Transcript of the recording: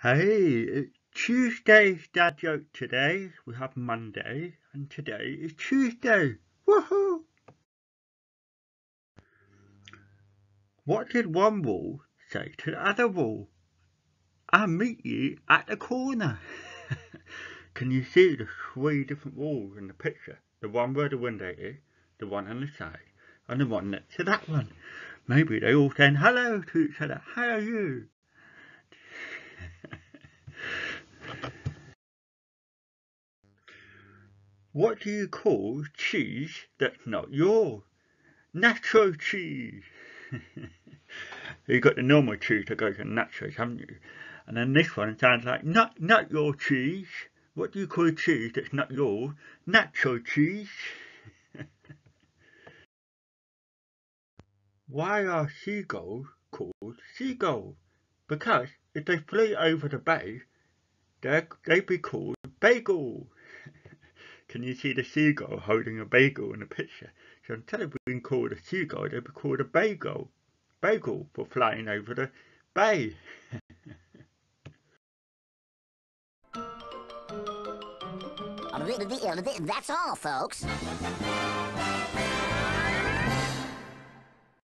Hey, it's Tuesday's dad joke today. We have Monday, and today is Tuesday. Woohoo! What did one wall say to the other wall? I'll meet you at the corner. Can you see the three different walls in the picture? The one where the window is, the one on the side, and the one next to that one. Maybe they all saying hello to each other. How are you? What do you call cheese that's not yours? Nacho cheese. You've got the normal cheese that goes in nachos, haven't you? And then this one sounds like not not your cheese. What do you call cheese that's not yours? Nacho cheese. Why are seagulls called seagulls? Because if they flew over the bay, they'd be called bagel. Can you see the seagull holding a bagel in the picture? So instead of being called a seagull, they'd be called a bagel. Bagel for flying over the bay. That's all, folks.